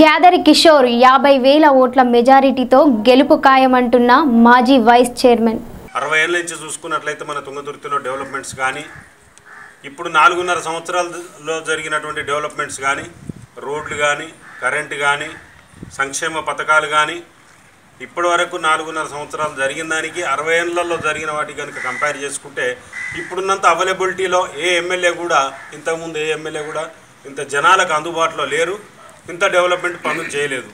గ్యాదరి కిషోర్ యాభై వేల ఓట్ల మెజారిటీతో గెలుపు ఖాయమంటున్న మాజీ వైస్ చైర్మన్. అరవై ఏళ్ళ నుంచి చూసుకున్నట్లయితే మన తుంగతుర్తిలో డెవలప్మెంట్స్ కానీ ఇప్పుడు నాలుగున్నర సంవత్సరాలలో జరిగినటువంటి డెవలప్మెంట్స్ కానీ రోడ్లు కానీ కరెంటు కానీ సంక్షేమ పథకాలు కానీ ఇప్పటి వరకు నాలుగున్నర సంవత్సరాలు జరిగిన దానికి అరవై ఏళ్ళలో జరిగిన వాటికి కనుక కంపేర్ చేసుకుంటే ఇప్పుడున్నంత అవైలబిలిటీలో ఏ ఎమ్మెల్యే కూడా ఇంతకుముందు ఏ ఎమ్మెల్యే కూడా ఇంత జనాలకు అందుబాటులో లేరు. ఇంత డెవలప్మెంట్ పనులు చేయలేదు.